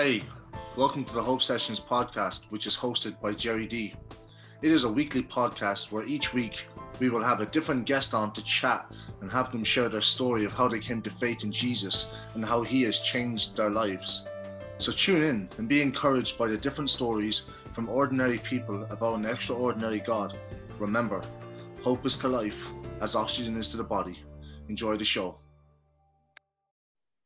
Hey, welcome to the Hope Sessions podcast, which is hosted by Gerry D. It is a weekly podcast where each week we will have a different guest on to chat and have them share their story of how they came to faith in Jesus and how he has changed their lives. So tune in and be encouraged by the different stories from ordinary people about an extraordinary God. Remember, hope is to life as oxygen is to the body. Enjoy the show.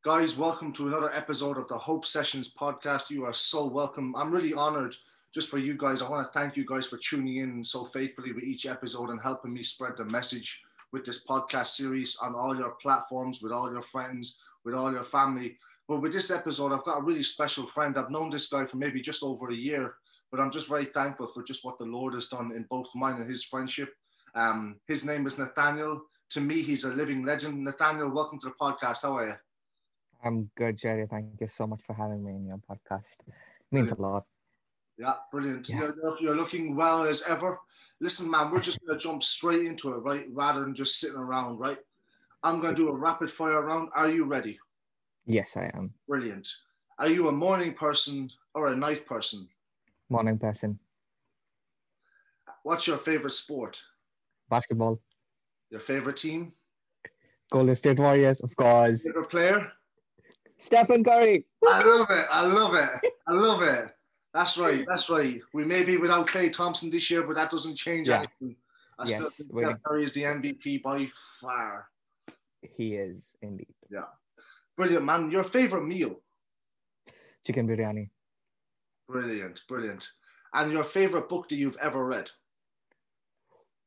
Guys, welcome to another episode of the Hope Sessions podcast. You are so welcome. I'm really honored just for you guys. I want to thank you guys for tuning in so faithfully with each episode and helping me spread the message with this podcast series on all your platforms, with all your friends, with all your family. But with this episode, I've got a really special friend. I've known this guy for maybe just over a year, but I'm just very thankful for just what the Lord has done in both mine and his friendship. Um, his name is Nathaniel. To me, he's a living legend. Nathaniel, welcome to the podcast. How are you? I'm good, Gerry. Thank you so much for having me in your podcast. It means a lot. Yeah, brilliant. Yeah. You're, you're looking well as ever. Listen, man, we're just going to jump straight into it, right? Rather than just sitting around, right? I'm going to do a rapid fire round. Are you ready? Yes, I am. Brilliant. Are you a morning person or a night person? Morning person. What's your favorite sport? Basketball. Your favorite team? Golden State Warriors, of course. Favorite player? Stephen Curry. I love it. I love it. I love it. That's right. That's right. We may be without Klay Thompson this year, but that doesn't change Yeah. anything. I Yes, still think Steph Curry is the MVP by far. He is indeed. Yeah. Brilliant, man. Your favorite meal? Chicken biryani. Brilliant, brilliant. And your favorite book that you've ever read?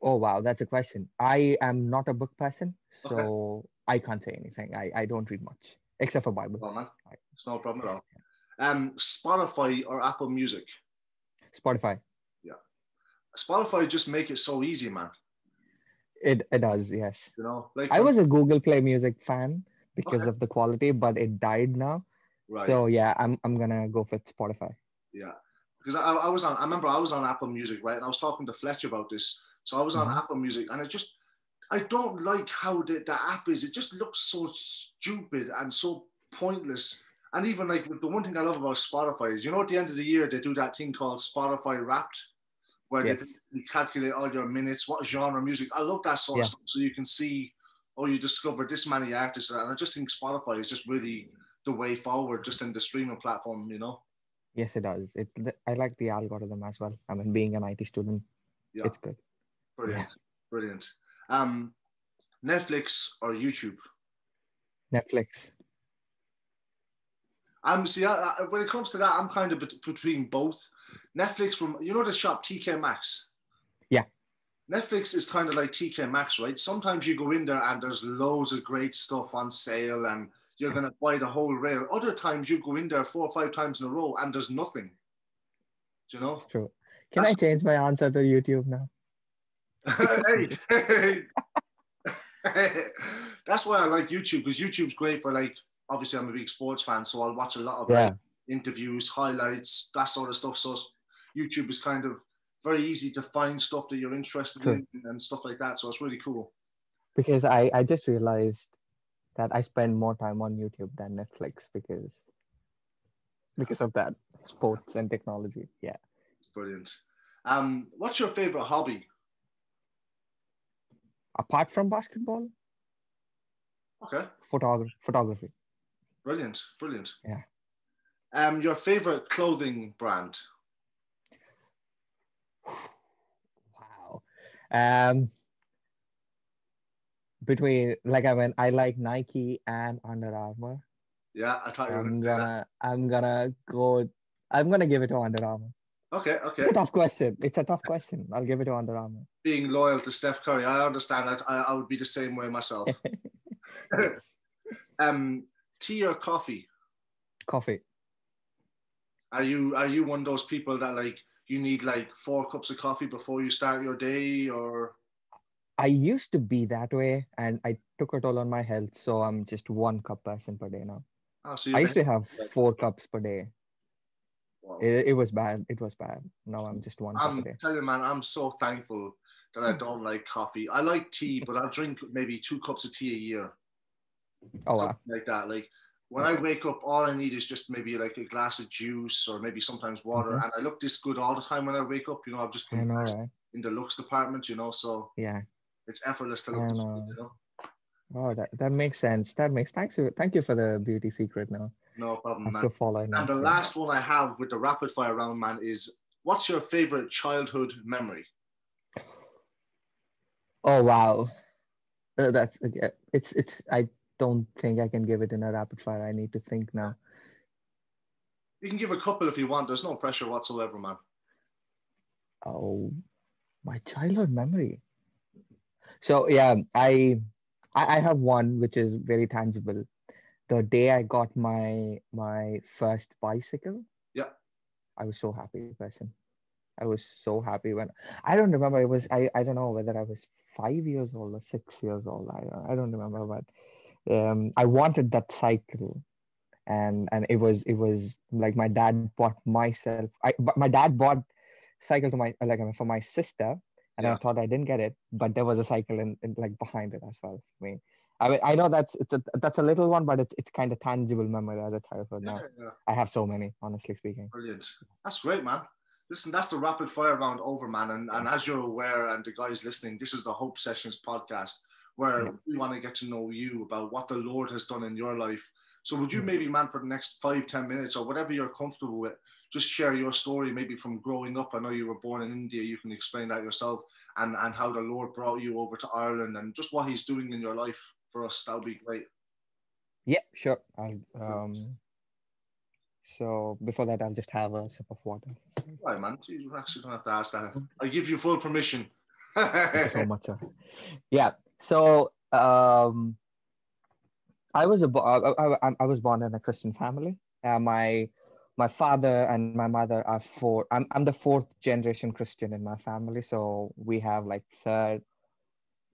Oh wow, that's a question. I am not a book person, so Okay. I can't say anything. I, I don't read much except for Bible. Well, man, it's no problem at all. Um, Spotify or Apple Music? Spotify. Yeah. Spotify just make it so easy, man. It it does, yes. You know, like I was a Google Play Music fan because Okay. of the quality, but it died now. right. So yeah, I'm I'm gonna go for Spotify. Yeah, because I, I was on. I remember I was on Apple Music, right? And I was talking to Fletcher about this. So I was on Mhm. Apple Music, and it just, I don't like how the, the app is. It just looks so stupid and so pointless. And even like the one thing I love about Spotify is, you know, at the end of the year they do that thing called Spotify Wrapped, where Yes. they, they calculate all your minutes, what genre music. I love that sort of stuff, so you can see, oh, you discovered this many artists, and I just think Spotify is just really the way forward, just in the streaming platform, you know. Yes, it does. It I like the algorithm as well. I mean, being an IT student, Yeah. it's good. Brilliant, brilliant. Um, Netflix or YouTube? Netflix. I'm see. I, I, when it comes to that, I'm kind of bet- between both. Netflix, from you know the shop TK Maxx. Yeah. Netflix is kind of like TK Maxx, right? Sometimes you go in there and there's loads of great stuff on sale, and you're gonna buy the whole rail. Other times you go in there four or five times in a row and there's nothing. Do you know? It's true. Can That's- I change my answer to YouTube now? Hey, hey. That's why I like YouTube because YouTube's great for like. Obviously, I'm a big sports fan, so I'll watch a lot of Yeah. like, interviews, highlights, that sort of stuff. So YouTube is kind of very easy to find stuff that you're interested True. in and stuff like that. So it's really cool. Because I, I just realized that I spend more time on YouTube than Netflix because because of that sports and technology. Yeah. It's brilliant. Um, what's your favorite hobby? Apart from basketball, Okay, photography. Photography. brilliant, brilliant. Yeah. Um, your favorite clothing brand? Wow. Um. Between like I mean, I like Nike and Under Armour. Yeah, I thought you were I'm going to gonna I'm gonna go. I'm gonna give it to Under Armour. Okay, okay. It's a tough question. It's a tough question. I'll give it to Under Armour. being loyal to Steph Curry. I understand that. I, I would be the same way myself. um, tea or coffee? Coffee. Are you are you one of those people that like you need like four cups of coffee before you start your day, or I used to be that way, and I took a toll on my health. So I'm just one cup person per day now. oh, so I used to have four cups per day. Wow. It, it was bad. It was bad. No, I'm just one cup a I'm day. telling you, man, I'm so thankful that I don't like coffee. I like tea, but I'll drink maybe two cups of tea a year, Oh wow. like that. Like when I wake up, all I need is just maybe like a glass of juice or maybe sometimes water, Mhm. and I look this good all the time when I wake up. You know, I've just been know, right? in the looks department. You know, so Yeah. it's effortless to look this good. You know, Oh, that, that makes sense. That makes thanks you thank you for the beauty secret now. No problem, man. have to follow it now. And the last one I have with the rapid fire round, man, is what's your favorite childhood memory? Oh wow. Uh, that's okay. It's it's I don't think I can give it in a rapid fire. I need to think now. You can give a couple if you want. There's no pressure whatsoever, man. Oh, my childhood memory. So yeah, I I I have one which is very tangible. The day I got my my first bicycle. Yeah. I was so happy, person. I was so happy when I don't remember. It was I I don't know whether I was five years old or six years old. I I don't remember, but um I wanted that cycle, and and it was it was like my dad bought myself. I but my dad bought cycle to my like I mean, for my sister, and I thought I didn't get it, but there was a cycle in, in like behind it as well for me. I mean, I know that's it's a that's a little one, but it's it's kind of tangible memory as a childhood now. Yeah, yeah. I have so many, honestly speaking. Brilliant. That's great, man. Listen, that's the rapid fire round over, man. And, and as you're aware, and the guys listening, this is the Hope Sessions podcast where Yeah. we want to get to know you about what the Lord has done in your life. So, would you Mhm. maybe, man, for the next five, ten minutes or whatever you're comfortable with, just share your story, maybe from growing up? I know you were born in India. You can explain that yourself, and and how the Lord brought you over to Ireland, and just what He's doing in your life for us. That would be great. Yeah, sure. I'll um. So before that, I'll just have a sip of water. Right, man. You actually don't have to ask that. I give you full permission. Thank you so much, sir. Yeah. So um, I was a I, I, I was born in a Christian family. Uh, my my father and my mother are four. I'm I'm the fourth generation Christian in my family. So we have like third.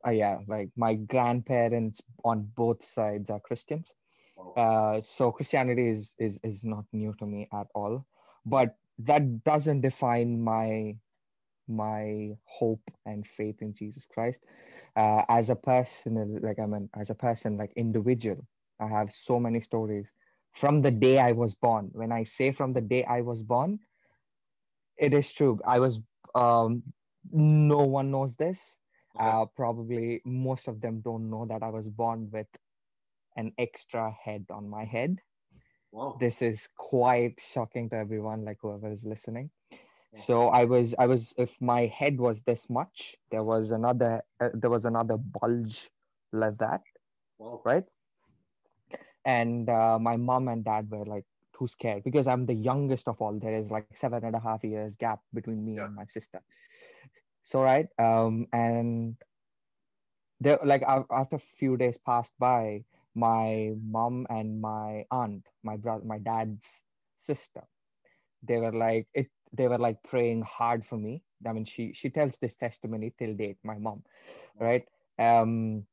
Uh, yeah, like my grandparents on both sides are Christians. Uh, so Christianity is is is not new to me at all, but that doesn't define my my hope and faith in Jesus Christ. Uh, as a person, like I mean, as a person, like individual, I have so many stories from the day I was born. When I say from the day I was born, it is true. I was. Um, no one knows this. Uh, probably most of them don't know that I was born with an extra head on my head. Wow. This is quite shocking to everyone, like whoever is listening. Yeah. So I was, I was, if my head was this much, there was another, uh, there was another bulge like that, Wow. right? And uh, my mom and dad were like too scared because I'm the youngest of all. There is like seven and a half years gap between me Yeah. and my sister. So right, um, and there, like after a few days passed by, my mom and my aunt, my brother, my dad's sister, they were like it. They were like praying hard for me. I mean, she she tells this testimony till date. My mom, right? Um.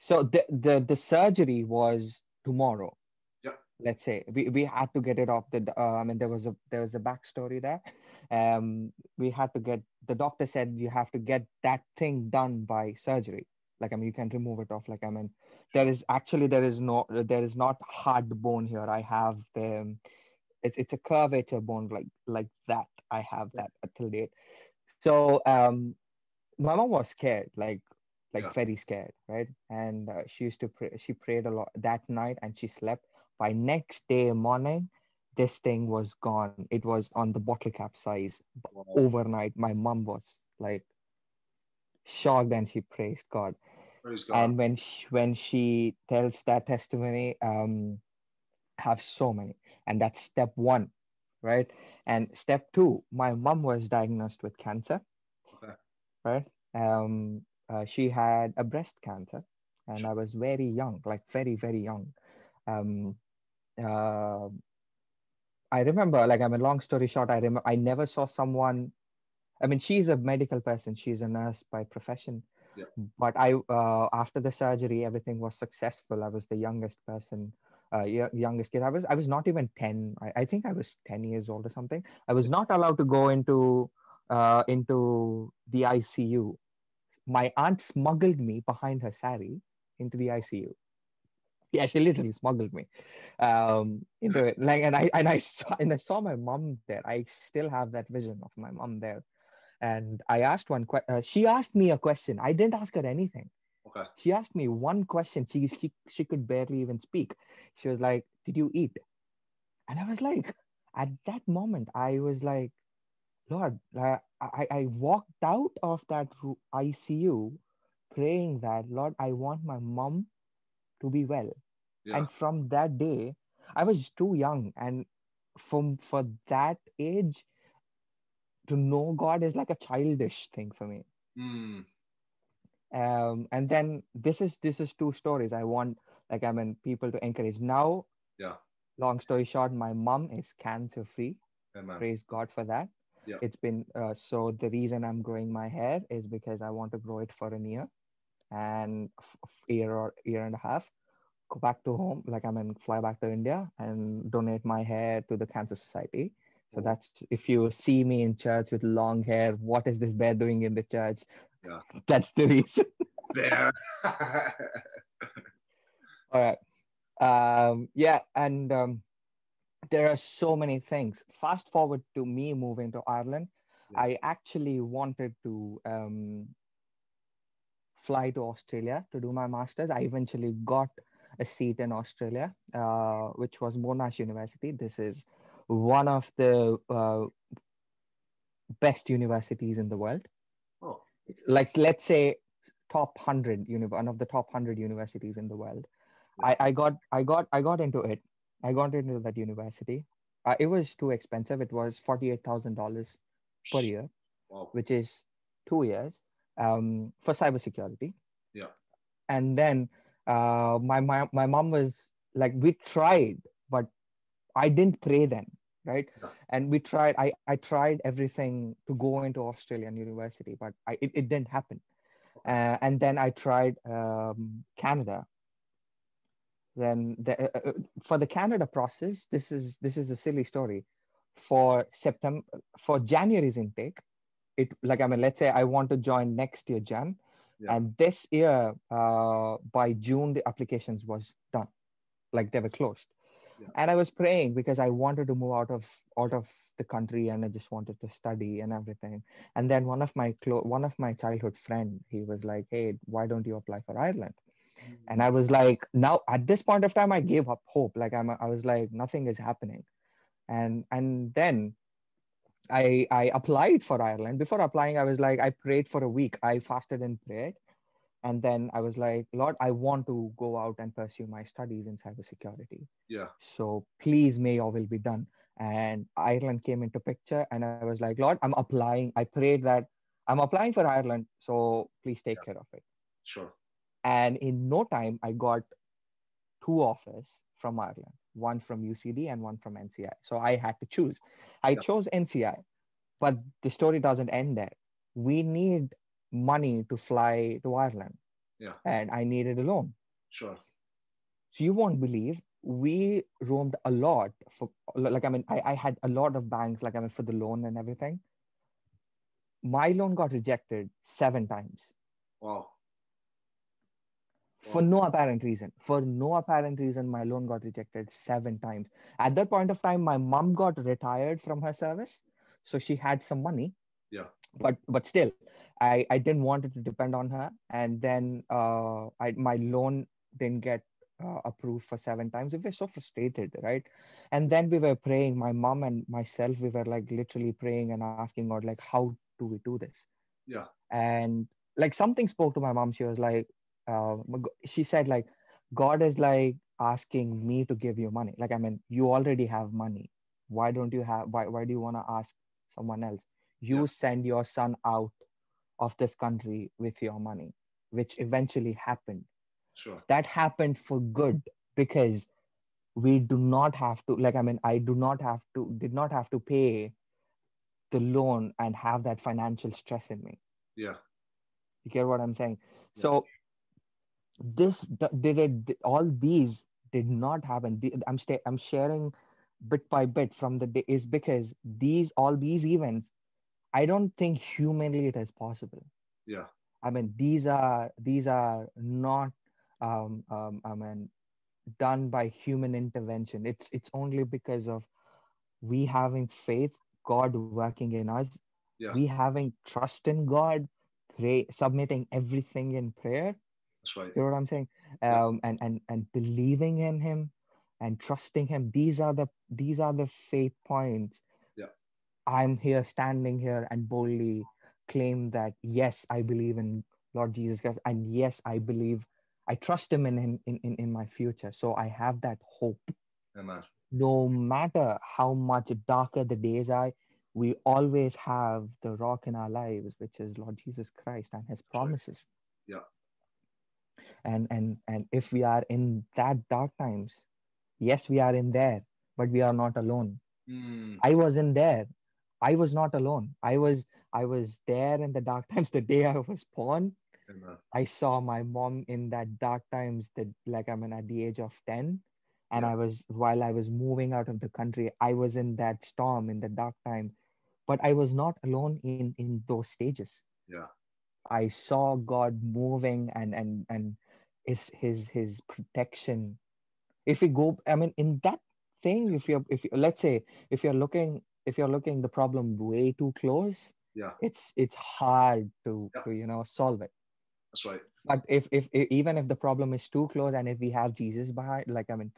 So the the the surgery was tomorrow. Let's say we, we had to get it off the. Uh, I mean, there was a there was a backstory there. Um, we had to get the doctor said you have to get that thing done by surgery. Like I mean, you can remove it off. Like I mean, there is actually there is no there is not hard bone here. I have the it's it's a curvature bone like like that. I have that till date. So um, my mom was scared, like like Yeah. very scared, right? And uh, she used to pray. She prayed a lot that night, and she slept. By next day morning, this thing was gone. It was on the bottle cap size. Overnight, my mom was like shocked, and she praised God Praise God. and when she, when she tells that testimony um have so many and that's step one right and step two my mom was diagnosed with cancer Okay. right um uh, she had a breast cancer and i was very young like very very young um uh, i remember like i mean long story short i remember i never saw someone i mean she's a medical person she's a nurse by profession. Yeah. but i uh, after the surgery everything was successful. I was the youngest person uh, youngest kid. I was i was not even 10 I, I think i was 10 years old or something. I was not allowed to go into uh, into the icu my aunt smuggled me behind her sari into the icu yeah, she literally smuggled me um, into it. Like, and I and I saw and I saw my mom there. I still have that vision of my mom there. And I asked one question. Uh, she asked me a question. I didn't ask her anything. Okay. She asked me one question. She, she she could barely even speak. She was like, "Did you eat?" And I was like, at that moment, I was like, Lord, I, I, I walked out of that ICU praying that, Lord, I want my mom to be well. Yeah. And from that day, I was too young. And from for that age, to know God is like a childish thing for me. Mm. Um, and then this is this is two stories I want like I mean people to encourage. Now, Yeah. long story short, my mom is cancer free. Amen. Praise God for that. Yeah. It's been uh, so the reason I'm growing my hair is because I want to grow it for a year and year or year and a half. Go back to home, like I mean, fly back to India and donate my hair to the Cancer Society. So that's if you see me in church with long hair, what is this bear doing in the church? Yeah. That's the reason. There. All right. Um, yeah, and um, there are so many things. Fast forward to me moving to Ireland. Yeah. I actually wanted to um, fly to Australia to do my master's. I eventually got a seat in Australia, uh, which was Monash University. This is one of the uh, best universities in the world. oh, Like, let's say, top hundred, uni- one of the top hundred universities in the world. I, I got, I got, I got into it. I got into that university. Uh, it was too expensive. It was forty-eight thousand dollars per year, wow. which is two years um, for cybersecurity. Yeah. And then uh, my, my my mom was like, we tried, but I didn't pray then, right? Yeah. And we tried. I I tried everything to go into Australian university, but I, it, it didn't happen. Uh, and then I tried um, Canada. Then the, uh, uh, for the Canada process, this is this is a silly story. For September, for January's intake, it like I mean, let's say I want to join next year, Jan, Yeah. and this year uh, by June the applications was done, like they were closed. Yeah. And I was praying because I wanted to move out of out of the country and I just wanted to study and everything. And then one of my clo- one of my childhood friend, he was like, "Hey, why don't you apply for Ireland?" and i was like now at this point of time i gave up hope like i'm i was like nothing is happening and and then i i applied for ireland. Before applying i was like i prayed for a week. I fasted and prayed. And then i was like lord i want to go out and pursue my studies in cybersecurity. Yeah. so please may your will be done. And ireland came into picture and i was like lord i'm applying. I prayed that i'm applying for ireland so please take care of it. Sure. and in no time i got two offers from ireland one from ucd and one from nci so i had to choose i Yeah. chose nci but the story doesn't end there we need money to fly to ireland Yeah. and i needed a loan Sure. so you won't believe we roamed a lot for like i mean I, I had a lot of banks like i mean for the loan and everything my loan got rejected seven times Wow. For no apparent reason. For no apparent reason, my loan got rejected seven times. At that point of time, my mom got retired from her service, so she had some money. Yeah. But but still, I I didn't want it to depend on her. And then uh, I my loan didn't get uh, approved for seven times. We were so frustrated, right? And then we were praying. My mom and myself, we were like literally praying and asking God, like, how do we do this? Yeah. and like something spoke to my mom she was like uh, she said like god is like asking me to give you money like i mean you already have money why don't you have why, why do you want to ask someone else you Yeah. send your son out of this country with your money which eventually happened Sure. that happened for good because we do not have to like i mean i do not have to did not have to pay the loan and have that financial stress in me Yeah. you get what i'm saying Yeah. so this did it all these did not happen i'm sta- i'm sharing bit by bit from the day is because these all these events i don't think humanly it is possible Yeah. i mean these are these are not um, um i mean done by human intervention. It's it's only because of we having faith, God working in us, Yeah. we having trust in God, pray, submitting everything in prayer. That's right. You know what I'm saying? Um, and and and believing in Him and trusting Him. These are the these are the faith points. Yeah. I'm here, standing here, and boldly claim that yes, I believe in Lord Jesus Christ, and yes, I believe, I trust Him in in in, in my future. So I have that hope. Amen. No matter how much darker the days are, we always have the rock in our lives, which is Lord Jesus Christ and His promises Yeah. And and and if we are in that dark times yes we are in there but we are not alone. Mm, i was in there. I was not alone. I was i was there in the dark times the day i was born. I saw my mom in that dark times that like i mean at the age of 10 and Yeah. i was while i was moving out of the country i was in that storm in the dark time. But i was not alone in in those stages. Yeah. I saw God moving and and and his his his protection. If we go, I mean, in that thing, if you're if you, let's say if you're looking if you're looking the problem way too close, Yeah. it's it's hard to, Yeah. to you know solve it. That's right. But if, if if even if the problem is too close and if we have Jesus behind, like I mean,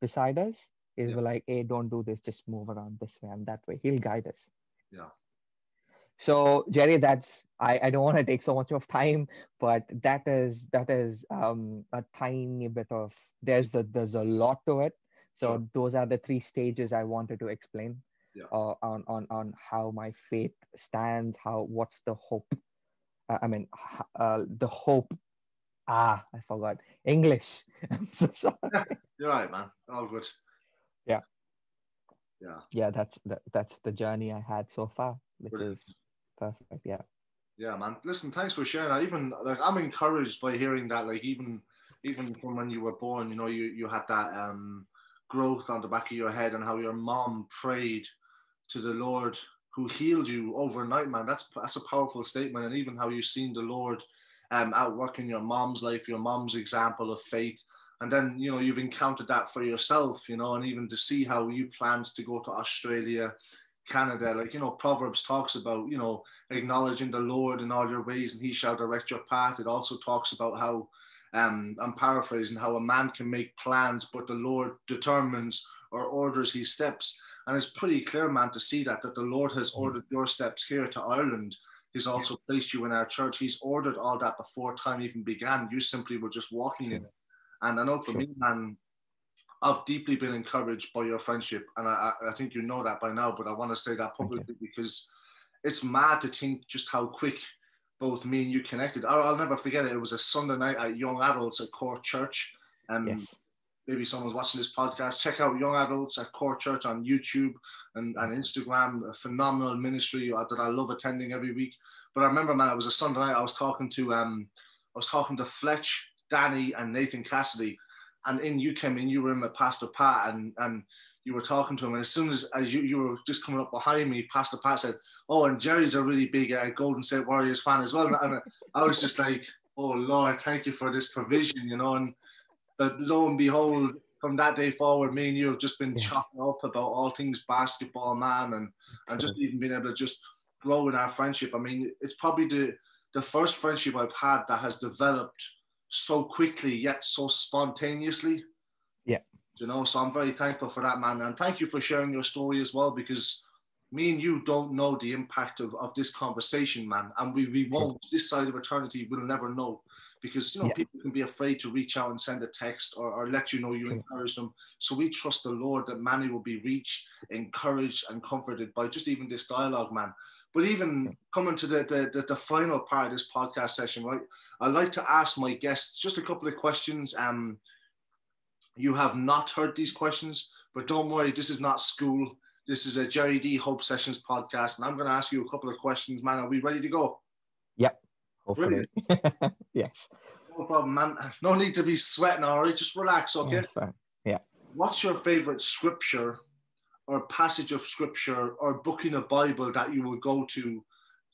beside us, is Yeah. like, hey, don't do this, just move around this way and that way. He'll guide us. Yeah. So Gerry, that's I, I don't want to take so much of time, but that is that is um, a tiny bit of there's the there's a lot to it. So Sure. those are the three stages I wanted to explain Yeah. uh, on on on how my faith stands, how what's the hope. Uh, I mean, uh, the hope. Ah, I forgot English. I'm so sorry. You're right, man. All good. Yeah. Yeah. Yeah, that's that, that's the journey I had so far, which Brilliant. is perfect. Yeah. Yeah, man. Listen, thanks for sharing I Even like I'm encouraged by hearing that. Like even even from when you were born, you know, you you had that um growth on the back of your head and how your mom prayed to the Lord who healed you overnight, man. That's that's a powerful statement. And even how you've seen the Lord um at work in your mom's life, your mom's example of faith. And then, you know, you've encountered that for yourself, you know, and even to see how you planned to go to Australia, Canada, like, you know, Proverbs talks about, you know, acknowledging the Lord in all your ways and he shall direct your path. It also talks about how, um, I'm paraphrasing, how a man can make plans, but the Lord determines or orders his steps. And it's pretty clear, man, to see that, that the Lord has ordered your steps here to Ireland. He's also placed you in our church. He's ordered all that before time even began. You simply were just walking in it. And I know for Sure. me, man, I've deeply been encouraged by your friendship, and I, I think you know that by now. But I want to say that publicly because it's mad to think just how quick both me and you connected. I'll, I'll never forget it. It was a Sunday night at Young Adults at Court Church. Um, Yes. maybe someone's watching this podcast. Check out Young Adults at Court Church on YouTube and, and Instagram. A phenomenal ministry that I love attending every week. But I remember, man, it was a Sunday night. I was talking to um, I was talking to Fletch, Danny, and Nathan Cassidy, and in you came in. You were in with Pastor Pat, and and you were talking to him. And as soon as as you, you were just coming up behind me, Pastor Pat said, "Oh, and Gerry's a really big uh, Golden State Warriors fan as well." And, and I was just like, "Oh Lord, thank you for this provision," you know. And but lo and behold, from that day forward, me and you have just been Yes. chopping up about all things basketball, man, and and just even being able to just grow in our friendship. I mean, it's probably the the first friendship I've had that has developed so quickly yet so spontaneously. Yeah. You know, so I'm very thankful for that, man. And thank you for sharing your story as well, because me and you don't know the impact of, of this conversation, man. And we, we won't, this side of eternity, we'll never know. Because, you know, Yeah. people can be afraid to reach out and send a text or, or let you know you encourage them. So we trust the Lord that many will be reached, encouraged, and comforted by just even this dialogue, man. But even coming to the, the, the, the final part of this podcast session, right? I'd like to ask my guests just a couple of questions. Um, you have not heard these questions, but don't worry, this is not school. This is a Gerry D Hope Sessions podcast, and I'm going to ask you a couple of questions, man. Are we ready to go? Hopefully. yes. No problem, man. No need to be sweating, all right? Just relax, okay? Yeah. fine. What's your favorite scripture or passage of scripture or book in the Bible that you will go to?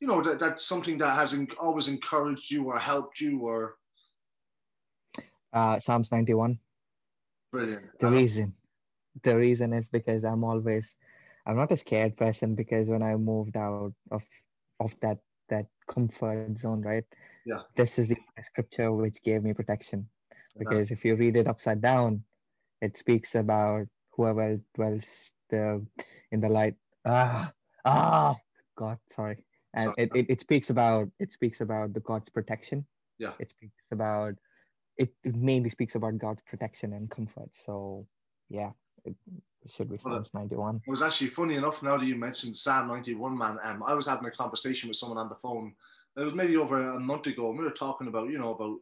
You know, that, that's something that has en- always encouraged you or helped you or Uh, Psalms 91. Brilliant. The And- reason, the reason is because I'm always, I'm not a scared person because when I moved out of of that comfort zone, right? Yeah. This is the scripture which gave me protection. Yeah. Because if you read it upside down, it speaks about whoever dwells the in the light. Ah, ah, God, sorry. And Sorry. it, it, it speaks about it speaks about the God's protection. Yeah. It speaks about it, it mainly speaks about God's protection and comfort. So yeah, it, should be Well, Psalms 91. It was actually funny enough now that you mentioned Psalm 91, man. Um, I was having a conversation with someone on the phone. It was maybe over a month ago. And we were talking about, you know, about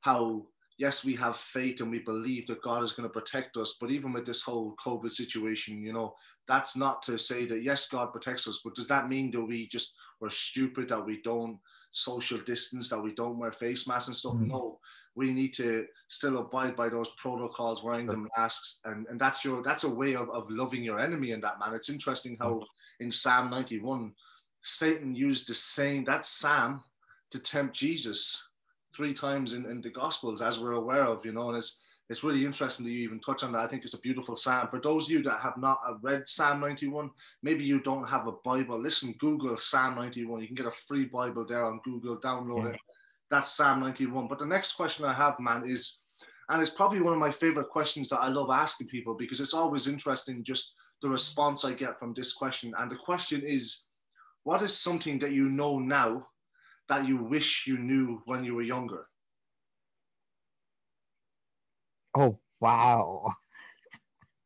how, yes, we have faith and we believe that God is going to protect us. But even with this whole COVID situation, you know, that's not to say that, yes, God protects us. But does that mean that we just, we're stupid, that we don't social distance, that we don't wear face masks and stuff? Mhm. No, we need to still abide by those protocols, wearing the masks, and, and that's your that's a way of, of loving your enemy in that man. It's interesting how in Psalm 91, Satan used the same that psalm to tempt Jesus three times in, in the gospels, as we're aware of, you know, and it's it's really interesting that you even touch on that. I think it's a beautiful psalm. For those of you that have not uh, read Psalm 91, maybe you don't have a Bible. Listen, Google Psalm 91. You can get a free Bible there on Google, download Yeah. it. That's Psalm 91. But the next question I have, man, is and it's probably one of my favorite questions that I love asking people because it's always interesting just the response I get from this question. And the question is, what is something that you know now that you wish you knew when you were younger? Oh wow.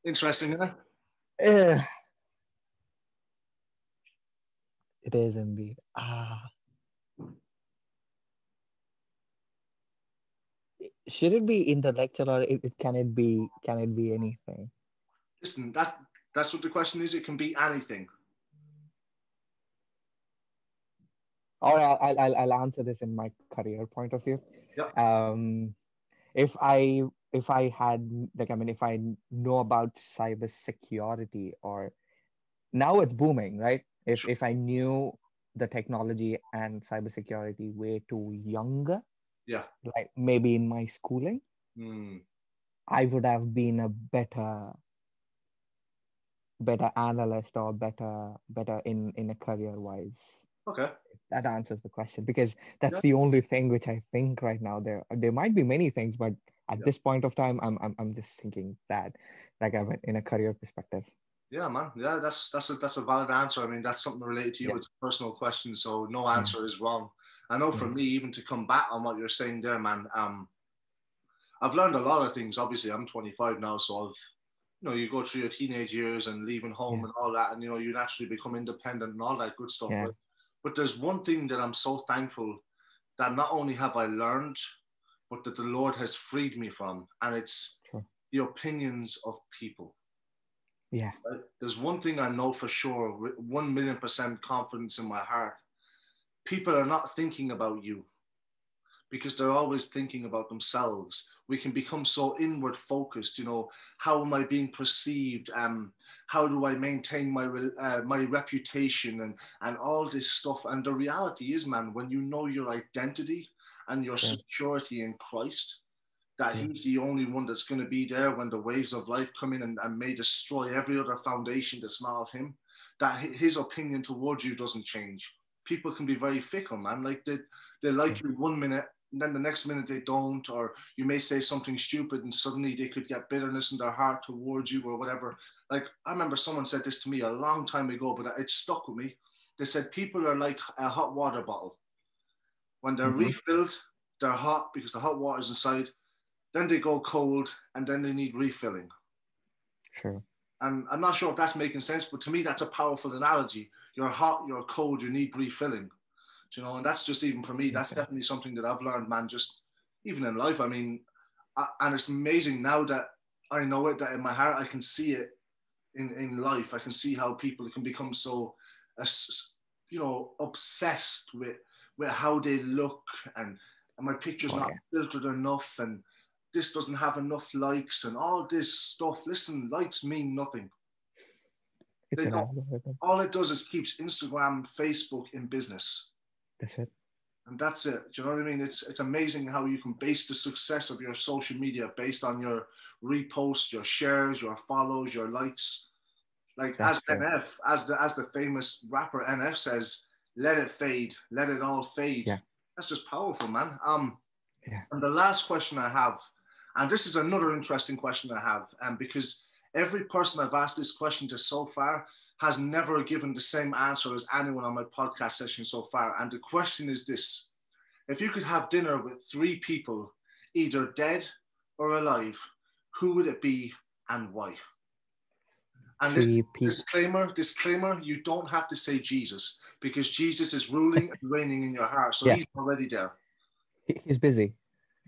Interesting, huh? Eh. It is indeed. Ah. Should it be intellectual or it, it can it be can it be anything? Listen, that's that's what the question is. It can be anything. Or I'll, I'll I'll- I'll answer this in my career point of view. Yeah. Um, if I if I had like I mean if I know about cyber security or now it's booming, right? If Sure. if I knew the technology and cybersecurity way too younger, Yeah. like maybe in my schooling, Hmm. I would have been a better better analyst or better better in in a career wise Okay. that answers the question because that's Yeah. the only thing which I think right now. There there might be many things, but at Yeah. this point of time, I'm I'm I'm just thinking that, like I went in a career perspective. Yeah, man. Yeah, that's that's a that's a valid answer. I mean, that's something related to you. Yeah. It's a personal question, so no answer is wrong. I know for me, even to come back on what you're saying there, man. Um, I've learned a lot of things. Obviously, I'm 25 now, so I've you know you go through your teenage years and leaving home Yeah. and all that, and you know you naturally become independent and all that good stuff. Yeah. But, but there's one thing that I'm so thankful that not only have I learned, but that the Lord has freed me from, and it's Sure. the opinions of people. Yeah, There's one thing I know for sure, one million percent confidence in my heart. People are not thinking about you because they're always thinking about themselves. We can become so inward focused. You know, how am I being perceived? Um, how do I maintain my uh, my reputation and and all this stuff? And the reality is, man, when you know your identity and your Yeah. security in Christ, that Yeah. he's the only one that's going to be there when the waves of life come in and, and may destroy every other foundation that's not of him that his opinion towards you doesn't change people can be very fickle man like they, they like you one minute and then the next minute they don't or you may say something stupid and suddenly they could get bitterness in their heart towards you or whatever like i remember someone said this to me a long time ago but it stuck with me they said people are like a hot water bottle when they're Mhm. refilled they're hot because the hot water's inside then they go cold and then they need refilling. true. And I'm not sure if that's making sense, but to me, that's a powerful analogy. You're hot, you're cold, you need refilling. Do you know, and that's just even for me, that's Okay. definitely something that I've learned, man, just even in life. I mean, I, and it's amazing now that I know it, that in my heart, I can see it in, in life. I can see how people can become so, you know, obsessed with, with how they look and, and my picture's Oh, not yeah. filtered enough and this doesn't have enough likes and all this stuff. Listen, likes mean nothing. They an don't- algorithm. All it does is keeps Instagram, Facebook in business. That's it. And that's it. Do you know what I mean? It's it's amazing how you can base the success of your social media based on your reposts, your shares, your follows, your likes. Like That's as true. NF, as the as the famous rapper NF says, let it fade, let it all fade. Yeah. That's just powerful, man. Um, Yeah. and the last question I have, and this is another interesting question I have, um, because every person I've asked this question to so far has never given the same answer as anyone on my podcast session so far. And the question is this if you could have dinner with three people, either dead or alive, who would it be and why? And this disclaimer, disclaimer, you don't have to say Jesus because Jesus is ruling and reigning in your heart. So Yeah. he's already there. He's busy.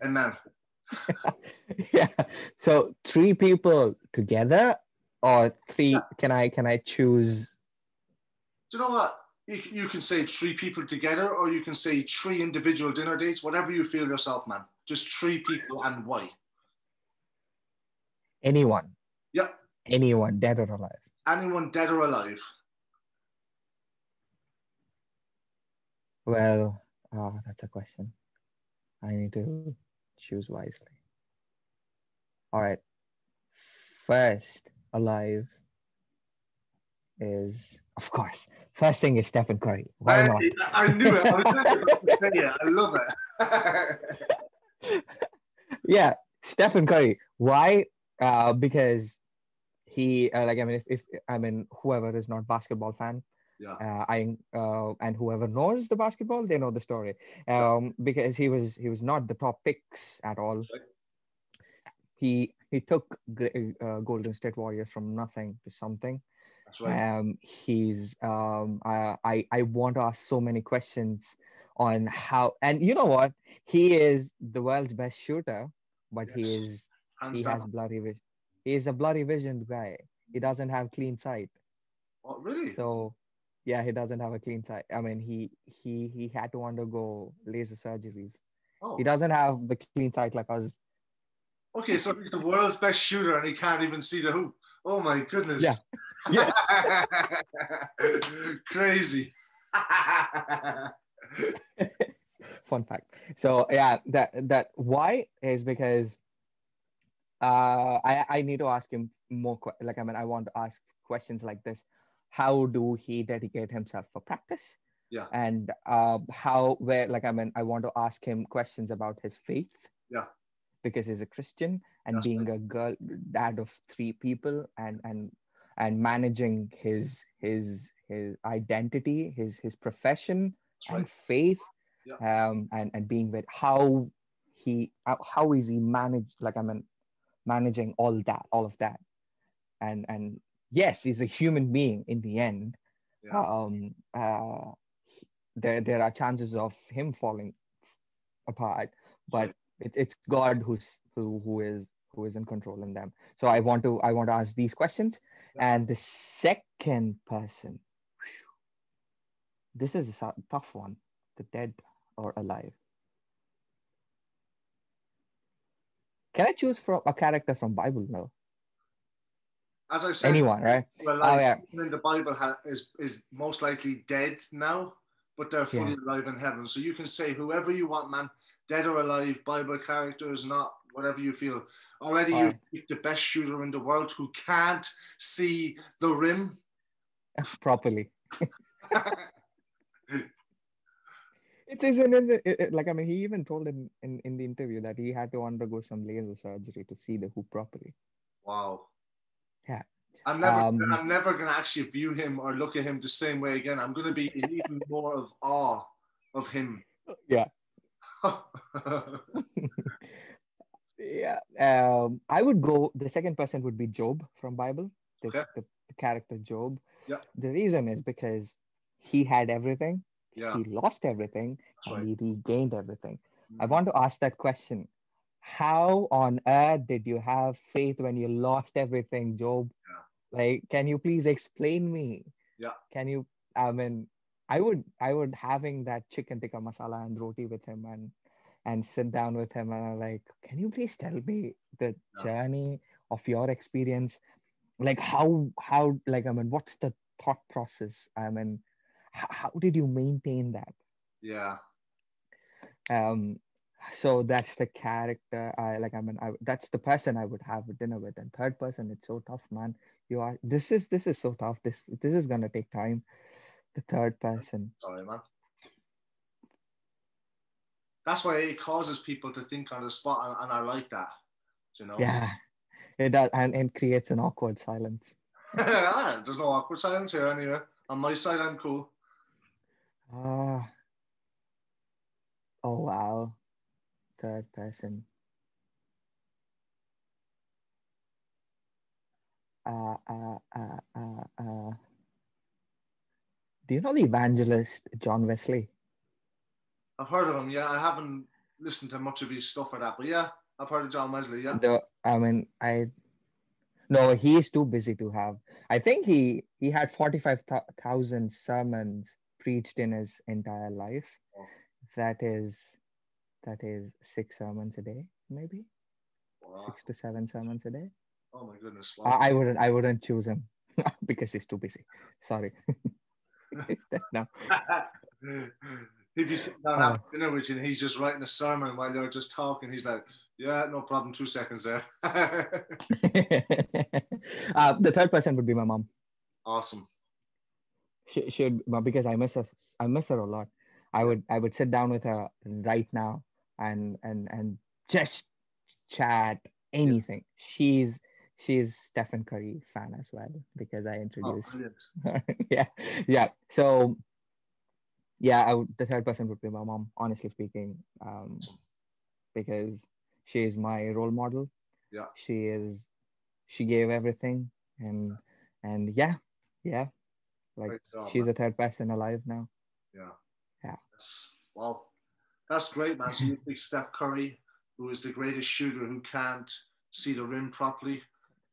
Amen. yeah. So three people together, or three? Can I can I choose? Do you know what? You, you can say three people together, or you can say three individual dinner dates, whatever you feel yourself, man. Just three people and why. Anyone? Yeah. Anyone, dead or alive? Anyone dead or alive. Well, uh, that's a question. I need to choose wisely. All right. First, alive is, of course, first thing is Stephen Curry. Why I, not? I knew it. I was about to say it. I love it. yeah, Stephen Curry. Why? Uh, because he, uh, like, I mean, if, if I mean, whoever is not basketball fan, yeah. uh, I uh, and whoever knows the basketball, they know the story. Um, because he was he was not the top picks at all. Right. He he took uh, Golden State Warriors from nothing to something. That's right. Um, he's um, I, I I want to ask so many questions on how and you know what he is the world's best shooter, but he is Hands he has down. blurry vision. He is a bloody vision guy. He doesn't have clean sight. Oh, really? So yeah, he doesn't have a clean sight. I mean, he he he had to undergo laser surgeries. oh. He doesn't have the clean sight like us. Okay, so he's the world's best shooter and he can't even see the hoop. Oh my goodness. Yeah. Yes. Crazy. Fun fact. So yeah, that that why is because uh I I need to ask him more like I mean I want to ask questions like this. How do he dedicate himself for practice? Yeah. And uh, how where like I mean I want to ask him questions about his faith. Yeah. Because he's a Christian and That's being a girl dad of three people and and and managing his his his identity, his his profession That's right. and faith Yeah. um and and being with how he how, how is he managed like i mean managing all that all of that and and yes he's a human being in the end. Yeah. um uh there there are chances of him falling apart but it, it's god who's who who is who is in control in them. So i want to i want to ask these questions. Yeah. and the second person phew, this is a tough one the dead or alive. Can i choose from a character from bible? No As I said, anyone right well, oh yeah in the Bible ha- is is most likely dead now, but they're fully Yeah. alive in heaven. So you can say whoever you want, man, dead or alive, Bible characters, not whatever you feel. Already you Alright. the best shooter in the world who can't see the rim. properly it is in, in the, like i mean he even told in, in in the interview that he had to undergo some laser surgery to see the hoop properly wow. Yeah. I'm never, Um, I'm never gonna actually view him or look at him the same way again. I'm gonna be in even more of awe of him. Yeah. yeah um i would go the second person would be job from bible the, Okay. the, the character job Yeah. the reason is because he had everything yeah, he lost everything that's and he regained everything i Mhm. want to ask that question how on earth did you have faith when you lost everything job Yeah. like can you please explain me Yeah. can you i mean i would i would having that chicken tikka masala and roti with him and and sit down with him and I'm like can you please tell me the Yeah. journey of your experience like how how like i mean what's the thought process i mean how, how did you maintain that Yeah, Um, so that's the character I like. I mean, I, that's the person I would have dinner with. And third person, it's so tough, man. You are this is this is so tough. This this is gonna take time. The third person. Sorry, man. That's why it causes people to think on the spot, and, and I like that. You know. Yeah, it does, and it creates an awkward silence. There's no awkward silence here anyway. On my side, I'm cool. Ah. Uh, oh wow. Third person. Uh, uh, uh, uh, uh. Do you know the evangelist John Wesley? I've heard of him. Yeah, I haven't listened to much of his stuff or that, but yeah, I've heard of John Wesley. Yeah. The, I mean, I no, he is too busy to have. I think he he had forty five thousand sermons preached in his entire life. Oh. That is that is six sermons a day, maybe wow. six to seven sermons a day. Oh my goodness! Wow. I, I wouldn't I wouldn't choose him because he's too busy. Sorry. no. He'd be sitting down having uh, dinner with you, and he's just writing a sermon while you're just talking. He's like, "Yeah, no problem. Two seconds there." uh, the third person would be my mom. Awesome. She should because I miss her. I miss her a lot. I would I would sit down with her right now and and and just chat anything. Yeah. She's she's Stephen Curry fan as well because I introduced. Oh, yeah, yeah. So yeah, I would, the third person would be my mom. Honestly speaking, um, because she is my role model. Yeah, she is. She gave everything, and and yeah, yeah, like job, she's man. a third person alive now. Yeah. Yeah. That's, well, that's great, man. So you pick Steph Curry, who is the greatest shooter who can't see the rim properly.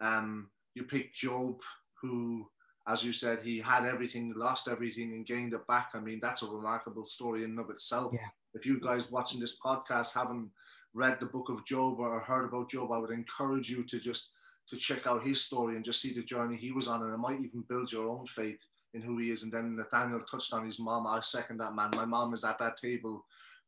Um, you pick Job, who, as you said, he had everything, lost everything, and gained it back. I mean, that's a remarkable story in and of itself. Yeah. If you guys watching this podcast haven't read the book of Job or heard about Job, I would encourage you to just to check out his story and just see the journey he was on, and it might even build your own faith in who he is. And then Nathaniel touched on his mom. I second that man. My mom is at that table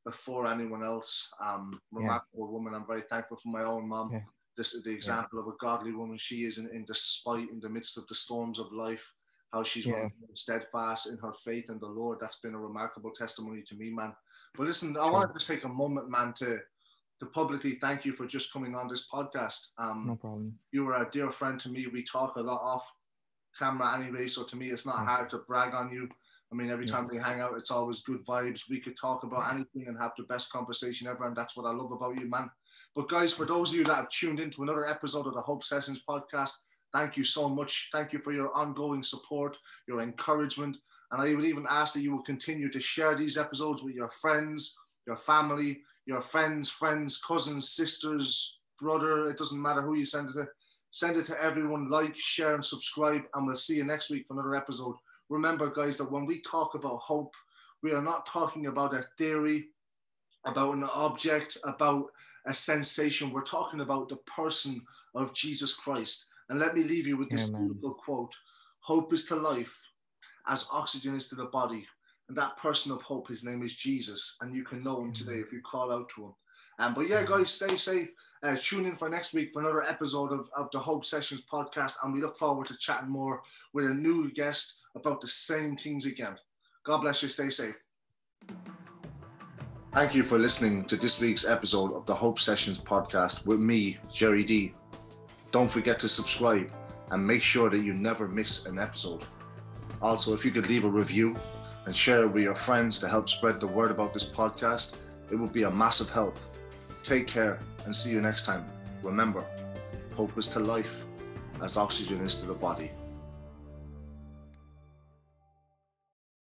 before anyone else. Um, remarkable yeah. woman. I'm very thankful for my own mom. Yeah. This is the example yeah. of a godly woman she is in, in despite in the midst of the storms of life, how she's yeah. steadfast in her faith in the Lord. That's been a remarkable testimony to me, man. But listen, I wanted to just take a moment, man, to to publicly thank you for just coming on this podcast. Um, no problem. You were a dear friend to me. We talk a lot off camera anyway, so to me, it's not hard to brag on you. I mean, every time we hang out, it's always good vibes. We could talk about anything and have the best conversation ever, and that's what I love about you, man. But guys, for those of you that have tuned into another episode of the Hope Sessions podcast, thank you so much. Thank you for your ongoing support, your encouragement, and I would even ask that you will continue to share these episodes with your friends, your family, your friends, friends, cousins, sisters, brother. It doesn't matter who you send it to Send it to everyone, like, share, and subscribe. And we'll see you next week for another episode. Remember, guys, that when we talk about hope, we are not talking about a theory, about an object, about a sensation. We're talking about the person of Jesus Christ. And let me leave you with this Amen. beautiful quote Hope is to life as oxygen is to the body. And that person of hope, his name is Jesus. And you can know him today if you call out to him. Um, but yeah, guys, stay safe. Uh, tune in for next week for another episode of, of the Hope Sessions podcast. And we look forward to chatting more with a new guest about the same things again. God bless you. Stay safe. Thank you for listening to this week's episode of the Hope Sessions podcast with me, Gerry D. Don't forget to subscribe and make sure that you never miss an episode. Also, if you could leave a review and share it with your friends to help spread the word about this podcast, it would be a massive help. Take care and see you next time. Remember, hope is to life as oxygen is to the body.